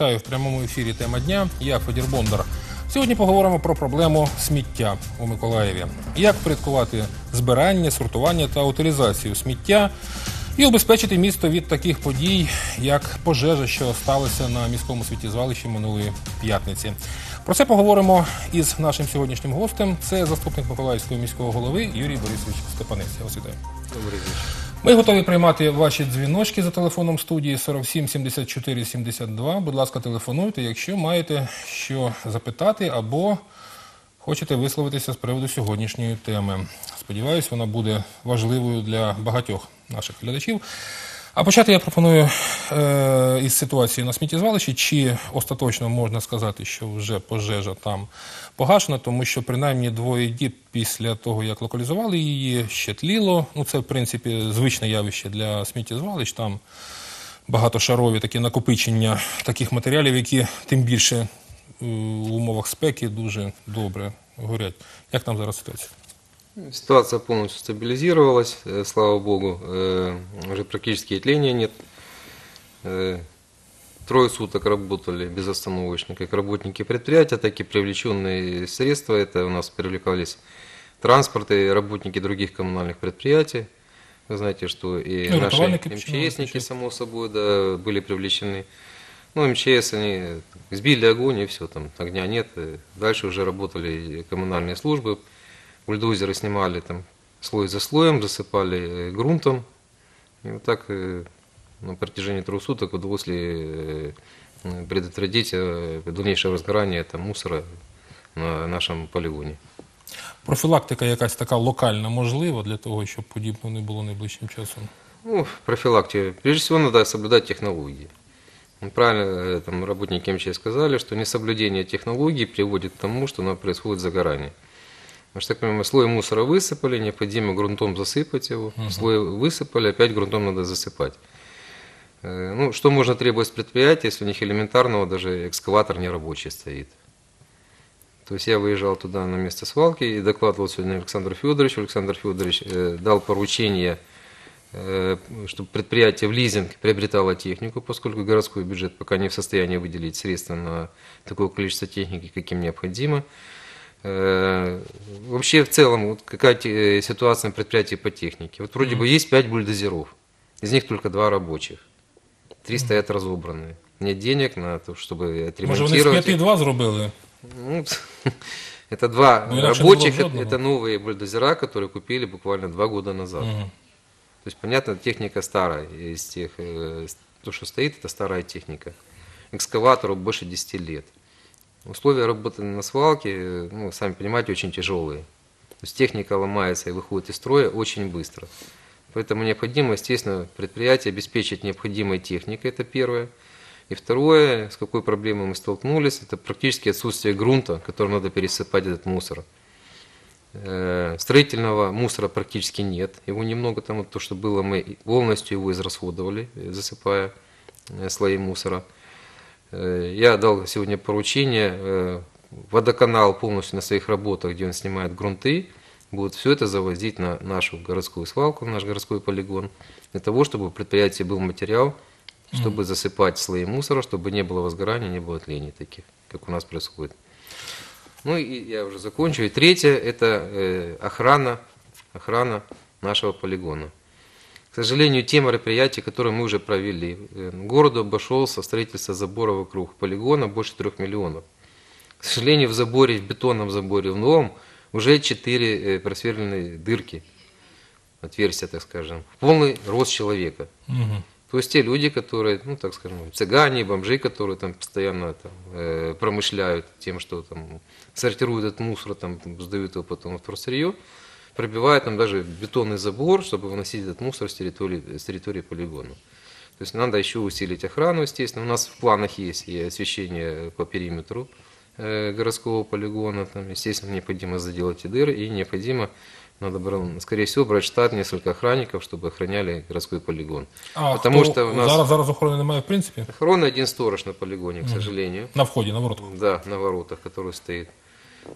Вітаю в прямому ефірі. Тема дня. Я Федір Бондар. Сьогодні поговоримо про проблему сміття у Миколаєві. Як впорядкувати збирання, сортування та утилізацію сміття і убезпечити місто від таких подій, як пожежа, що сталася на міському сміттєзвалищі минулої п'ятниці. Про це поговоримо із нашим сьогоднішнім гостем. Це заступник Миколаївського міського голови Юрій Борисович Степанець. Я вас вітаю. Добрый вечер. Ми готові приймати ваші дзвіночки за телефоном студії 47 74 72. Будь ласка, телефонуйте, якщо маєте що запитати або хочете висловитися з приводу сьогоднішньої теми. Сподіваюсь, вона буде важливою для багатьох наших глядачів. А почати я пропоную е, із ситуації на сміттєзвалищі, чи остаточно можна сказати, що вже пожежа там погашена, тому що принаймні двоє діб після того, як локалізували її, ще тліло. Ну, це, в принципі, звичне явище для сміттєзвалищ. Там багатошарові такі накопичення таких матеріалів, які тим більше в умовах спеки дуже добре горять. Як там зараз ситуація? Ситуация полностью стабилизировалась, э, слава богу. Э, Уже практически и тления нет. Э, Трое суток работали безостановочно, как работники предприятия, так и привлеченные средства. Это у нас привлекались транспорты, и работники других коммунальных предприятий. Вы знаете, что и Ну, наши МЧСники, само собой, да, были привлечены. Ну, МЧС, они сбили огонь, и все, там огня нет. Дальше уже работали коммунальные службы. Бульдозеры снимали там слой за слоем, засыпали э, грунтом. И вот так э, на протяжении трех суток удалось ли э, предотвратить дальнейшее возгорание там, мусора на нашем полигоне. Профілактика якась така локальна можлива для того, щоб подібного не було найближчим часом. Ну, профилактика. Прежде всего, надо соблюдать технологии. Ну, Правильно там, работники МЧС сказали, что несоблюдение технологий приводит к тому, что у нас происходит загорание. Потому что, так понимаю, слой мусора высыпали, необходимо грунтом засыпать его. Слой высыпали, опять грунтом надо засыпать. Э, Ну, что можно требовать с предприятия, если у них элементарного даже экскаватор не рабочий стоит? То есть я выезжал туда на место свалки и докладывал сегодня Александр Федорович. Александр Федорович э, дал поручение, э, чтобы предприятие в лизинг приобретало технику, поскольку городской бюджет пока не в состоянии выделить средства на такое количество техники, каким необходимо. Э, Вообще в целом вот какая э, ситуация на предприятии по технике? Вот вроде бы есть 5 бульдозеров, из них только два рабочих, три стоят разобранные. Нет денег на то, чтобы Може, вони з отремонтировать. их. п'яти два зробили? Ну, это два Ну, рабочих, это, это новые бульдозера, которые купили буквально два года назад. Мгм. То есть, понятно, техника старая, из тех, э, то, что стоит, это старая техника. Экскаватору больше 10 лет. Условия работы на свалке, ну, сами понимаете, очень тяжелые. То есть техника ломается и выходит из строя очень быстро. Поэтому необходимо, естественно, предприятие обеспечить необходимой техникой, это первое. И второе, с какой проблемой мы столкнулись, это практически отсутствие грунта, которым надо пересыпать этот мусор. Э, Строительного мусора практически нет. Его немного там, вот то, что было, мы полностью его израсходовали, э, засыпая э, слои мусора. Э, Я дал сегодня поручение, э, водоканал полностью на своих работах, где он снимает грунты, будет все это завозить на нашу городскую свалку, в наш городской полигон, для того, чтобы у предприятия был материал, чтобы засыпать слои мусора, чтобы не было возгорания, не было тлений таких, как у нас происходит. Ну и я уже закончу. И третье – это э, охрана, охрана нашего полигона. К сожалению, те мероприятия, которые мы уже провели, э, городу обошелся строительство забора вокруг полигона больше трех миллионов. К сожалению, в заборе, в бетонном заборе, в новом, уже четыре э, просверленные дырки, отверстия, так скажем, полный рост человека. Мгм. То есть те люди, которые, ну так скажем, цыгане, бомжи, которые там постоянно там, э, промышляют тем, что там сортируют этот мусор, там сдают его потом в вторсырье, пробивают там даже бетонный забор, чтобы выносить этот мусор с территории, с территории полигона. То есть надо еще усилить охрану, естественно. У нас в планах есть и освещение по периметру э, городского полигона. Там, естественно, необходимо заделать эти дыры и необходимо, надо, бра- скорее всего, брать штат несколько охранников, чтобы охраняли городской полигон. А Потому хто- что у нас зараз, зараз охорони немає в принципі? охрана один сторож на полигоне, к сожалению. На вході, на воротах. Да, на воротах, который стоит.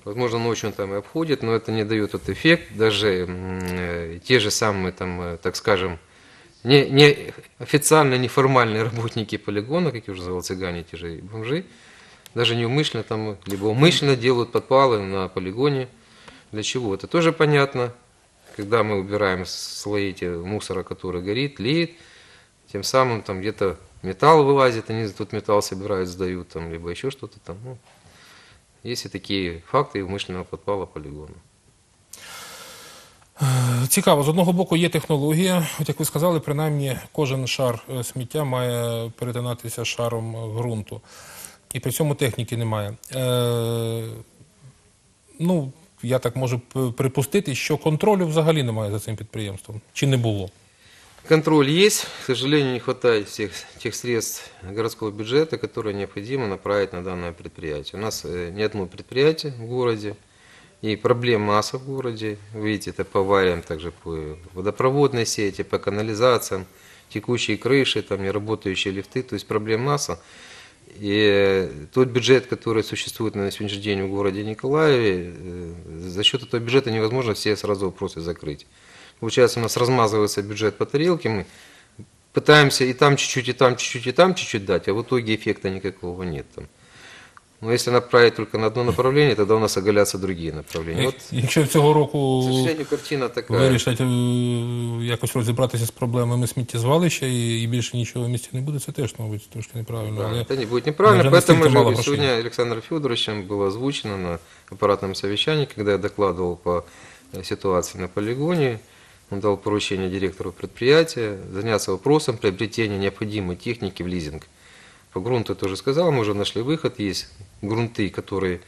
Возможно, ночью он там и обходит, но это не дает тот эффект. Даже э, те же самые, там, э, так скажем, не, не официально неформальные работники полигона, как я уже называл, цыгане, те же бомжи, даже неумышленно там, либо умышленно делают подпалы на полигоне. Для чего? Это тоже понятно. Когда мы убираем слои эти мусора, который горит, тлеет, тем самым там где-то металл вылазит, они тут металл собирают, сдают, там, либо еще что-то там. Ну, есть и такие факты умышленного подпала полигона. Цікаво, з одного боку є технологія, от як ви сказали, принаймні кожен шар е, сміття має перетинатися шаром е, ґрунту. І при цьому техніки немає. Е, ну, я так можу припустити, що контролю взагалі немає за цим підприємством. Чи не було? Контроль есть, к сожалению, не хватает всех тех средств городского бюджета, которые необходимо направить на данное предприятие. У нас э, не одно предприятие в городе, и проблем масса в городе. Видите, это по авариям, также по водопроводной сети, по канализациям, текущие крыши, там не работающие лифты, то есть проблем масса. И э, тот бюджет, который существует на сегодняшний день в городе Николаеве, э, за счет этого бюджета невозможно все сразу вопросы закрыть. Получается, у нас размазывается бюджет по тарелке, мы пытаемся и там чуть-чуть, и там чуть-чуть, и там чуть-чуть дать, а в итоге эффекта никакого нет. Там. Но если направить только на одно направление, тогда у нас оголятся другие направления. Вот, Якщо цього к року сожалению, картина такая. вирішать е, якось розібратися з проблемами сміттєзвалища і, і більше нічого в місті не буде, це теж, мабуть, трошки неправильно. Да, Але... это не будет неправильно, Даже поэтому настолько же мало говорю, прошли. сегодня Александром Федоровичем было озвучено на аппаратном совещании, когда я докладывал по э, ситуации на полигоне. Он дал поручение директору предприятия заняться вопросом приобретения необходимой техники в лизинг. По грунту я тоже сказал, мы уже нашли выход, есть грунты, которые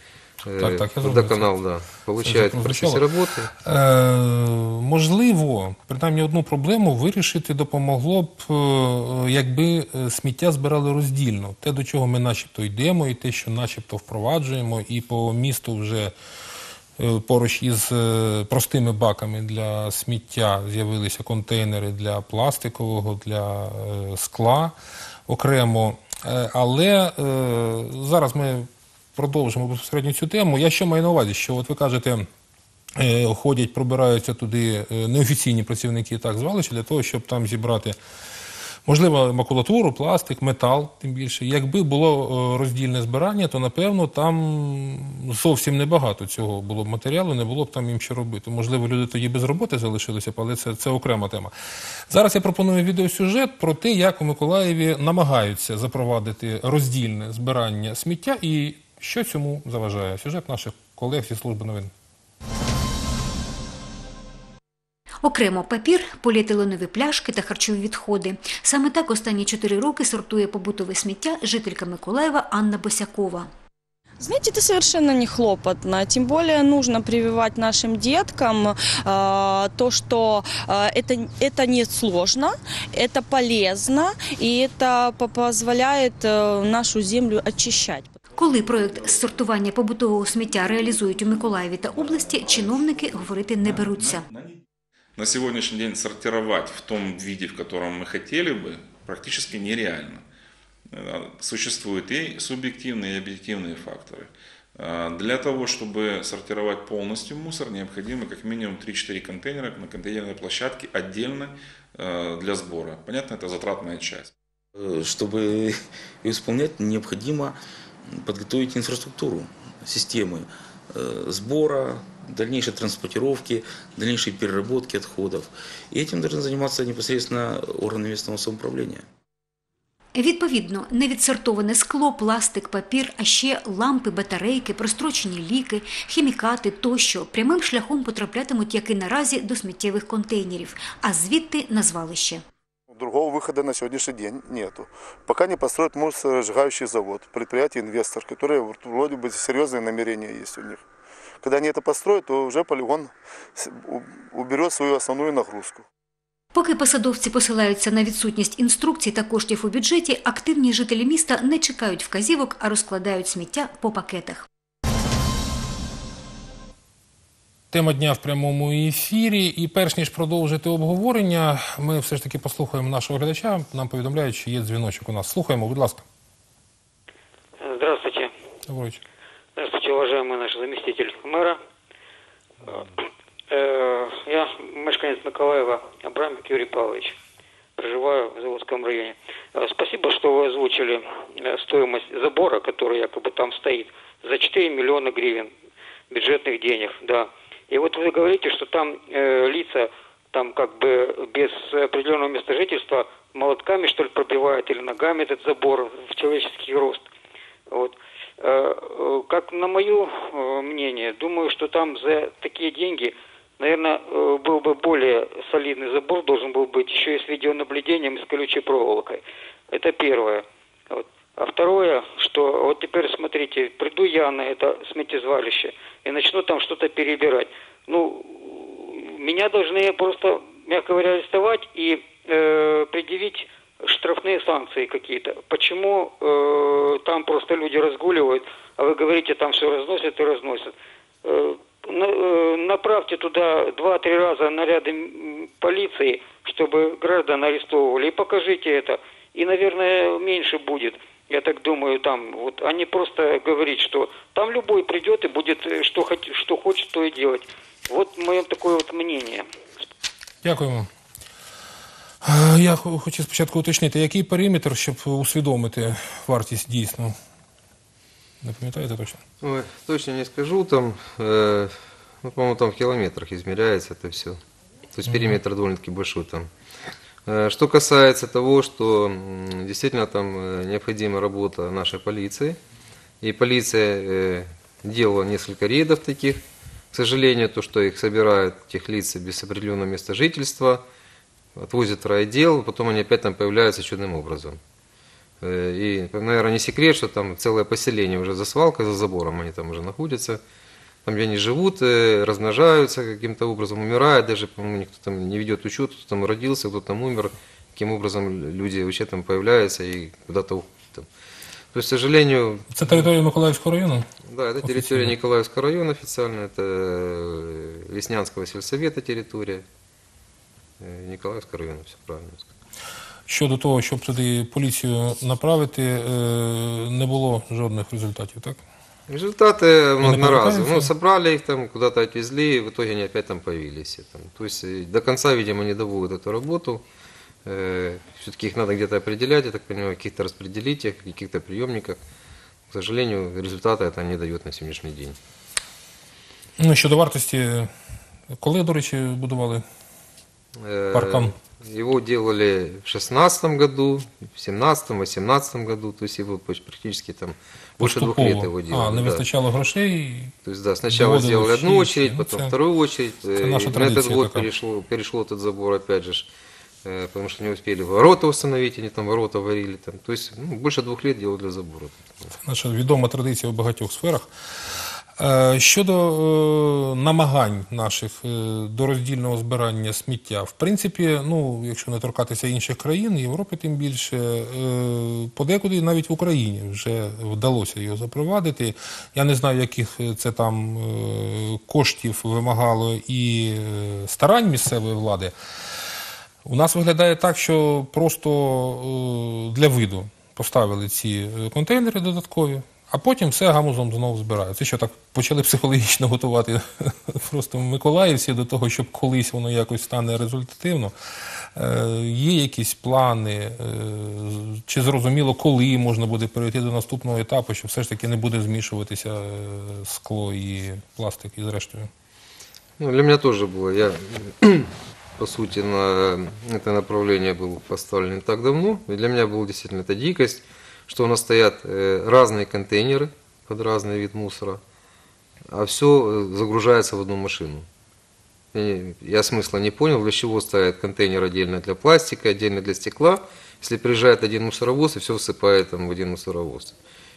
э, Так, так, я знаю, водоканал да, получает в процессе прозвучало. работы. Е, можливо, принаймні одну проблему вирішити допомогло б, е, якби е, сміття збирали роздільно. Те, до чого ми начебто йдемо, і те, що начебто впроваджуємо, і по місту вже е, поруч із е, простими баками для сміття з'явилися контейнери для пластикового, для е, скла окремо. Е, Але е, зараз ми продовжимо безпосередньо цю тему. Я що маю на увазі, що от ви кажете. Е, ходять, пробираються туди е, неофіційні працівники так звалища для того, щоб там зібрати, можливо, макулатуру, пластик, метал, тим більше. Якби було е, роздільне збирання, то напевно там зовсім небагато цього було б матеріалу, не було б там їм що робити. Можливо, люди тоді без роботи залишилися але це, це окрема тема. Зараз я пропоную відеосюжет про те, як у Миколаєві намагаються запровадити роздільне збирання сміття і що цьому заважає. Сюжет наших колег зі служби новин. Окремо папір, поліетиленові пляшки та харчові відходи. Саме так останні чотири роки сортує побутове сміття жителька Миколаєва Анна Босякова. Знаете, это совершенно не хлопотно. Тем более нужно прививать нашим деткам э, то, что э, это, это не сложно, это полезно и это по- позволяет э, нашу землю очищать. Коли проєкт з сортування побутового сміття реалізують у Миколаєві та області, чиновники говорити не беруться. На сегодняшний день сортировать в том виде, в котором мы хотели бы, практически нереально. Существуют и субъективные, и объективные факторы. Э, Для того, чтобы сортировать полностью мусор, необходимо как минимум 3-4 контейнера на контейнерной площадке отдельно э, для сбора. Понятно, это затратная часть. Э, Чтобы ее исполнять, необходимо подготовить инфраструктуру, системы э, сбора, дальнейшей транспортировки, дальнейшей переработки отходов. И этим должны заниматься непосредственно органы местного самоуправления. Відповідно, невідсортоване скло, пластик, папір, а ще лампи, батарейки, прострочені ліки, хімікати тощо прямим шляхом потраплятимуть, як і наразі, до сміттєвих контейнерів, а звідти на звалище. Другого выхода на сегодняшний день нету. Пока не построят мусоросжигающий завод, предприятие инвестор, которые вот вроде бы серьезные намерения есть у них. Когда они это построят, то уже полигон уберет свою основную нагрузку. Поки посадовці посилаються на відсутність інструкцій та коштів у бюджеті, активні жителі міста не чекають вказівок, а розкладають сміття по пакетах. Тема дня в прямому ефірі. І перш ніж продовжити обговорення, ми все ж таки послухаємо нашого глядача. Нам повідомляють, що є дзвіночок у нас. Слухаємо, будь ласка. Здравствуйте. Добрий вечір. Здравствуйте, уважаемый наш заместитель мэра. Э, Я мешканец Николаева Абрамик Юрий Павлович. проживаю в Заводском районе. Э, Спасибо, что вы озвучили э, стоимость забора, который якобы там стоит, за 4 миллиона гривен бюджетных денег, да. И вот вы говорите, что там э, лица там как бы без определенного места жительства молотками, что ли, пробивают или ногами этот забор в человеческий рост. Вот. Э, э, Как на мое э, мнение, думаю, что там за такие деньги, наверное, был бы более солидный забор, должен был быть еще и с видеонаблюдением и с колючей проволокой. Это первое. Вот. А второе, что вот теперь смотрите, приду я на это сметизвалище и начну там что-то перебирать. Ну, меня должны просто, мягко говоря, арестовать и э, предъявить штрафные санкции какие-то. Почему э, там просто люди разгуливают, а вы говорите, там все разносят и разносят. Э, на- э, направьте туда два-три раза наряды м, полиции, чтобы граждан арестовывали, и покажите это. И, наверное, меньше будет. Я так думаю, там, вот, а не просто говорить, что там любой придет и будет, э, что, хот- что хочет, то и делать. Вот мое такое вот мнение. Дякуємо. Е, Я хо- хочу спочатку уточнити, який периметр, щоб усвідомити вартість дійсно. Не пам'ятаєте точно? Ой, точно не скажу, там, э, ну, по-моему, там в километрах измеряется это все. То есть периметр довольно-таки большой там. Э, Что касается того, что действительно там э, необходима работа нашей полиции, и полиция э, делала несколько рейдов таких, к сожалению, то, что их собирают, тех лиц без определенного места жительства, отвозят в райотдел, потом они опять там появляются чудным образом. И, наверное, не секрет, что там целое поселение уже за свалкой, за забором они там уже находятся. Там, где они живут, э, размножаются каким-то образом, умирают, даже, по-моему, никто там не ведет учет, кто там родился, кто там умер, каким образом люди вообще там появляются и куда-то уходят. там. То есть, к сожалению, Це територія Миколаївського району? да, это территория Официально. Николаевского района официально, это э, Леснянского сельсовета территория, э, Николаевского района, все правильно сказал. Щодо того, щоб туди поліцію направити, е, не було жодних результатів, так? Результаты не одноразовые. повертаются? Ну, собрали их там, куда-то отвезли, и в итоге они опять там появились. И Там. То есть э, до конца, видимо, не доводят эту работу. Все-таки их надо где-то определять, я так понимаю, в каких-то распределителях, в каких-то приемниках. К сожалению, результата это не дает на сегодняшний день. Ну, щодо вартості, коли, до речі, будували? Э, Паркан. Его делали в 16 году, в 17 18 году, то есть его поч- практически там больше двух лет его делали. А, не да. вистачало грошей. То есть, да, сначала Доводилось сделали одну ще- очередь, ну, потом це- вторую очередь. це Э, наша и на традиція этот год така. перешло, перешло этот забор, опять же, ж, э, потому что не успели ворота установить, они там ворота варили. Там. То есть ну, больше двух лет делали для забора. Наша відома традиція у багатьох сферах. Е, Щодо е, намагань наших е, до роздільного збирання сміття, в принципі, ну, якщо не торкатися інших країн, Європи тим більше, подекуди навіть в Україні вже вдалося його запровадити. Я не знаю, яких це там коштів вимагало і старань місцевої влади. У нас виглядає так, що просто для виду поставили ці контейнери додаткові, а потім все гамузом знову збирають. Це що так почали психологічно готувати просто миколаївці до того, щоб колись воно якось стане результативно. Е, Є якісь плани, е, чи зрозуміло, коли можна буде перейти до наступного етапу, що все ж таки не буде змішуватися е, скло і пластик із рештою? Ну, для меня тоже было. Я, по сути, на это направление был поставлен не так давно. И для меня была действительно это дикость, Что у нас стоят э, разные контейнеры под разный вид мусора, а все загружается в одну машину. Я смысла не понял, для чего ставят контейнер отдельно для пластика, отдельно для стекла. Если приезжает один мусоровоз и все всыпает там в один мусоровоз.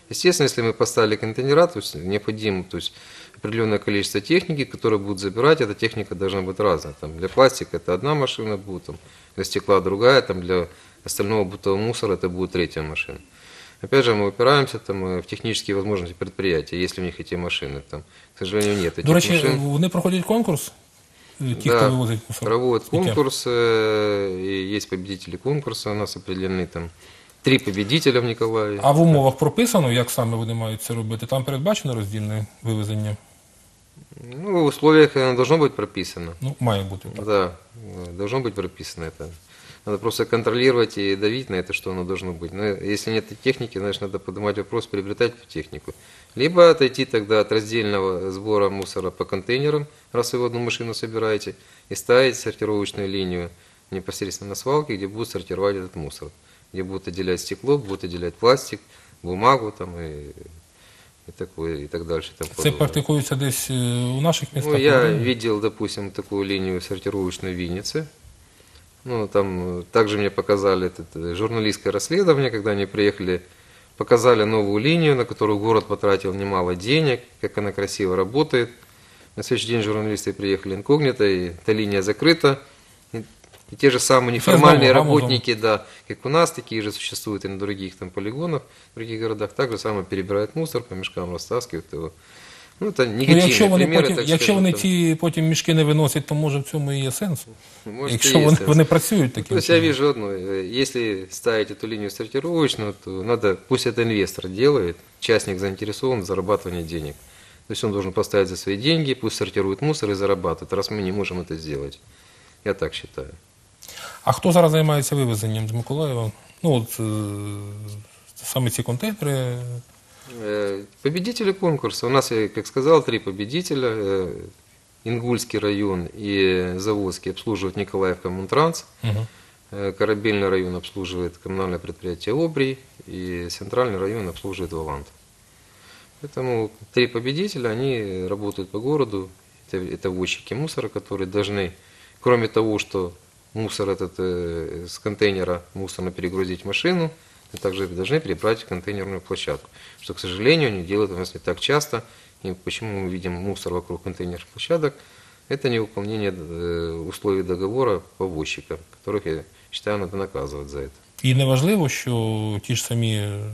Естественно, если мы поставили контейнера, то есть необходимо то есть определенное количество техники, которые будут забирать. Эта техника должна быть разная. Там для пластика это одна машина будет, там, для стекла другая, там, для остального бытового мусора это будет третья машина. Опять же, мы упираемся там, э, в технические возможности предприятия, если у них эти машины. Там, к сожалению, нет этих До речі, машин. вони проходять конкурс, е, ті, Да, хто вивозить мусор? Проводят Сміття? конкурс, э, и есть победители конкурса, у нас определены там три победителя в Николаеве. А в умовах прописано, як саме вони мають це робити? Там передбачено роздільне вивезення? Ну, в условиях оно должно быть прописано. Ну, має бути. Да, э, должно быть прописано это. Надо просто контролировать и давить на это, что оно должно быть. Но если нет техники, значит, надо поднимать вопрос, приобретать технику. Либо отойти тогда от раздельного сбора мусора по контейнерам, раз вы в одну машину собираете, и ставить сортировочную линию непосредственно на свалке, где будут сортировать этот мусор. Где будут отделять стекло, будут отделять пластик, бумагу там и, и, такое, и так дальше. и тому Це подобное. практикується десь е, у наших містах. Ну, я Україні? видел, допустим, такую линию сортировочную в Виннице. Ну, там э, также мне показали это, э, журналистское расследование, когда они приехали, показали новую линию, на которую город потратил немало денег, как она красиво работает. На следующий день журналисты приехали инкогнито, и эта линия закрыта. И, и те же самые неформальные снова, работники, да, как у нас, такие же существуют и на других там полигонах, в других городах, так же самое перебирают мусор, по мешкам растаскивают его. Ну, это Ну, негативные якщо вони, примеры, потім, так якщо скажем, вони там. ті потім мішки не виносять, то може в цьому і є сенс. Может, якщо и есть вони, сенс. вони працюють То таким есть я чином. вижу одно, э, если ставить эту линию сортировочную, то надо, пусть это инвестор делает, частник заинтересован в зарабатывании денег. То есть он должен поставить за свои деньги, пусть сортирует мусор и зарабатывает, раз мы не можем это сделать. Я так считаю. А хто зараз займається вивезенням з Миколаєва? Ну, от е, саме ці контейнери. Э, Победители конкурса. У нас, я как сказал, три победителя. Э, Ингульский район и Заводский обслуживают Николаев Коммунтранс. Угу. Э, Корабельный район обслуживает коммунальное предприятие «Обри», и центральный район обслуживает «Валант». Поэтому три победителя, они работают по городу, это, это возчики мусора, которые должны, кроме того, что мусор этот э, с контейнера мусорно перегрузить в машину, и также должны перебрать в контейнерную площадку, что, к сожалению, они делают у нас не так часто, и почему мы видим мусор вокруг контейнерных площадок, это невыполнение э, условий договора повозчика, которых, я считаю, надо наказывать за это. І неважливо, що ті ж самі е,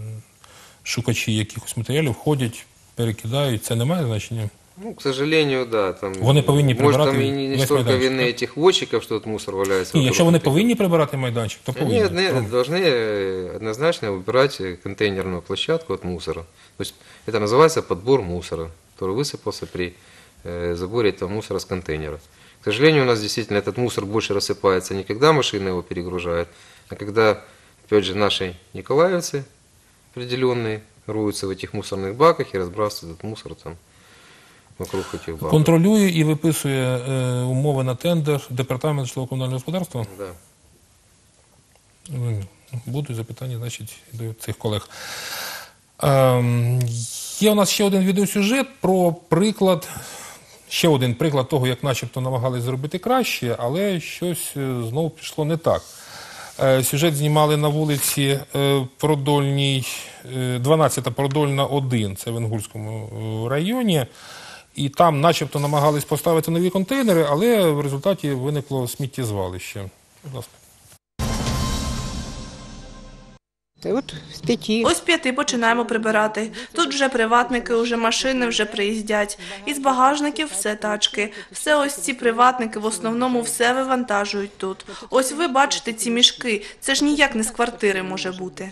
шукачі якихось матеріалів ходять, перекидають. Це не має значення. Ну, к сожалению, да. Там, Вони повинні может, там прибирати и не, не весь столько майданчик, вины так? этих возчиков, что этот мусор валяется. Ні, вокруг якщо вони контейнера. повинні прибирати майданчик, то повинні. Нет, нет, Правильно. должны э, однозначно убирать э, контейнерную площадку от мусора. То есть это называется подбор мусора, который высыпался при э, заборе этого мусора с контейнера. К сожалению, у нас действительно этот мусор больше рассыпается не когда машина его перегружает, а когда, опять же, наши николаевцы определенные роются в этих мусорных баках и разбрасывают этот мусор там вокруг этих баков. Контролює і виписує е, умови на тендер департамент житлово-комунального господарства. Да. Будуть запитання, значить, до цих колег. Ем, є у нас ще один відеосюжет про приклад, ще один приклад того, як начебто намагались зробити краще, але щось е, знову пішло не так. Е, Сюжет знімали на вулиці е, Продольній, е, 12 Продольна 1, це в Інгульському е, районі. І там начебто намагались поставити нові контейнери, але в результаті виникло сміттєзвалище. Будь ласка. От п'яті. Ось п'яти починаємо прибирати. Тут вже приватники, уже машини вже приїздять. Із багажників все тачки. Все ось ці приватники в основному все вивантажують тут. Ось ви бачите ці мішки. Це ж ніяк не з квартири може бути.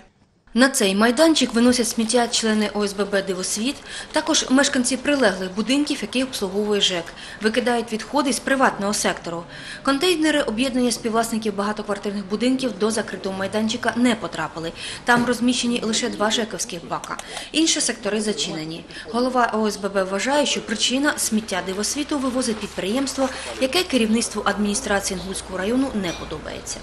На цей майданчик виносять сміття члени ОСББ «Дивосвіт», також мешканці прилеглих будинків, які обслуговує ЖЕК, викидають відходи з приватного сектору. Контейнери об'єднання співвласників багатоквартирних будинків до закритого майданчика не потрапили. Там розміщені лише два ЖЕКовських бака. Інші сектори зачинені. Голова ОСББ вважає, що причина – сміття «Дивосвіту» вивозить підприємство, яке керівництву адміністрації Інгульського району не подобається.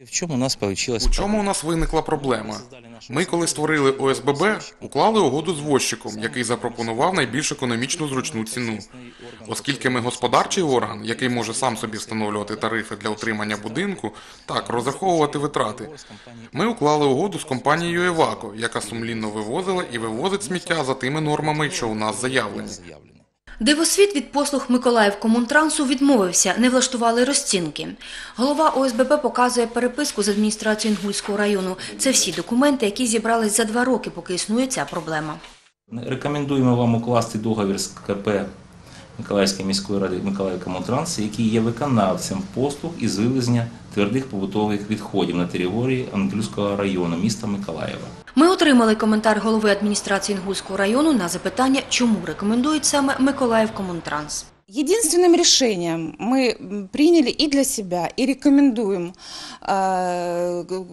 В чому у нас получилось? У чому у нас виникла проблема? Ми, коли створили ОСББ, уклали угоду з возчиком, який запропонував найбільш економічну зручну ціну. Оскільки ми господарчий орган, який може сам собі встановлювати тарифи для утримання будинку, так, розраховувати витрати. Ми уклали угоду з компанією Евако, яка сумлінно вивозила і вивозить сміття за тими нормами, що у нас заявлені. Дивосвіт від послуг Миколаїв Комунтрансу відмовився, не влаштували розцінки. Голова ОСББ показує переписку з адміністрацією Інгульського району. Це всі документи, які зібрались за два роки, поки існує ця проблема. Рекомендуємо вам укласти договір з КП Миколаївської міської ради Миколаїв Комутранс, який є виконавцем послуг із вивезення твердих побутових відходів на території Ангельського району міста Миколаєва. Ми отримали коментар голови адміністрації Інгульського району на запитання, чому рекомендують саме Миколаїв Комунтранс. Единственным решением мы м, приняли и для себя, и рекомендуем э, г-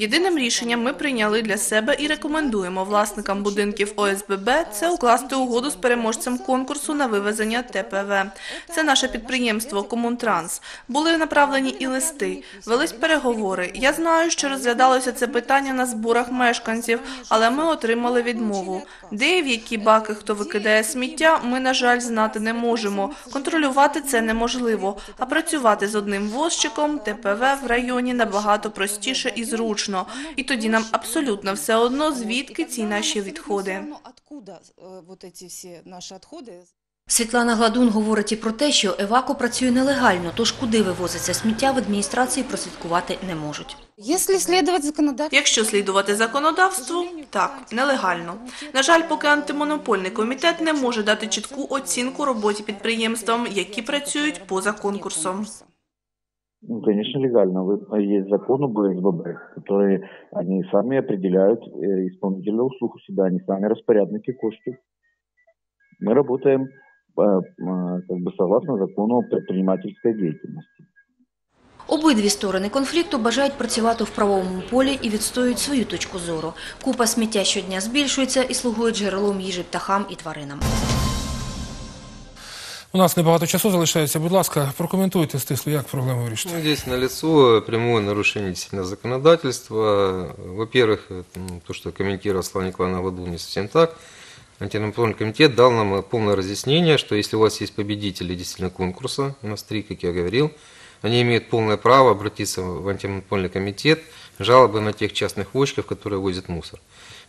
Єдиним рішенням ми прийняли для себе і рекомендуємо власникам будинків ОСББ це укласти угоду з переможцем конкурсу на вивезення ТПВ. Це наше підприємство Комунтранс. Були направлені і листи, велись переговори. Я знаю, що розглядалося це питання на зборах мешканців, але ми отримали відмову. Де і в які баки хто викидає сміття, ми, на жаль, знати не можемо. Контролювати це неможливо, а працювати з одним возчиком ТПВ в районі набагато простіше і зручно І тоді нам абсолютно все одно, звідки ці наші відходи. Ну, откуда э, вот эти все наши отходы? Світлана Гладун говорить і про те, що Евако працює нелегально, тож куди вивозиться сміття в адміністрації прослідкувати не можуть. Если следовать законодательству, Якщо слідувати законодавству, так, нелегально. На жаль, поки антимонопольний комітет не може дати чітку оцінку роботі підприємствам, які працюють поза конкурсом. Ну, конечно, легально. Вы- Есть закон об СББ, которые они сами определяют э, исполнителя услуг у себя, они сами распорядники коштів. Мы работаем э, э, как бы согласно закону о предпринимательской деятельности. Обидві сторони конфлікту бажають працювати в правовому полі і відстоюють свою точку зору. Купа сміття щодня збільшується і слугує джерелом їжі птахам і тваринам. У нас небагато часу залишається. Будь ласка, прокоментуйте стисло, як проблему вирішити. Ну, здесь налицо прямое нарушение действительно законодательства. Во-первых, то, что комментировал Слава Николаевна Гладу, не совсем так. Антимонопольный комитет дал нам полное разъяснение, что если у вас есть победители действительно конкурса, у нас три, как я говорил, они имеют полное право обратиться в антимонопольный комитет с жалобой на тех частных вочков, которые возят мусор.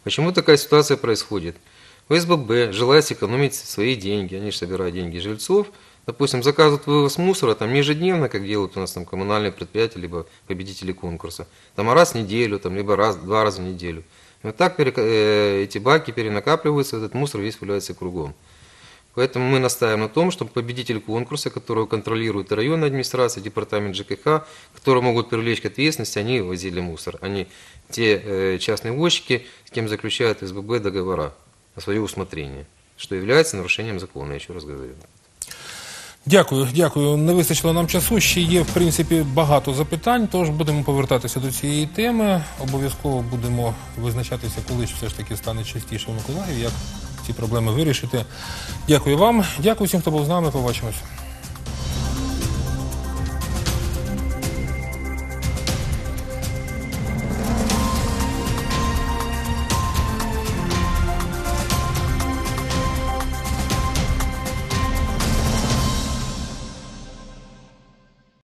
Почему такая ситуация происходит? ОСББ желает сэкономить свои деньги, они же собирают деньги жильцов, допустим, заказывают вывоз мусора там не ежедневно, как делают у нас там коммунальные предприятия, либо победители конкурса, там а раз в неделю, там, либо раз, два раза в неделю. И вот так перека- э, эти баки перенакапливаются, этот мусор весь валяется кругом. Поэтому мы настаиваем на том, чтобы победитель конкурса, которого контролирует районная администрация, департамент ЖКХ, которые могут привлечь к ответственности, они возили мусор, а не те э, частные возчики, с кем заключают СББ договора на свое усмотрение, что является нарушением закона, я еще раз говорю. Дякую, дякую. Не вистачило нам часу. Ще є, в принципі, багато запитань, тож будемо повертатися до цієї теми. Обов'язково будемо визначатися, коли все ж таки стане частіше в Миколаєві, як ці проблеми вирішити. Дякую вам. Дякую всім, хто був з нами. Побачимося.